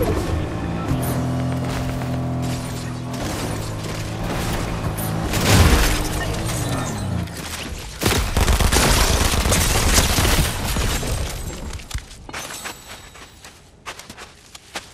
you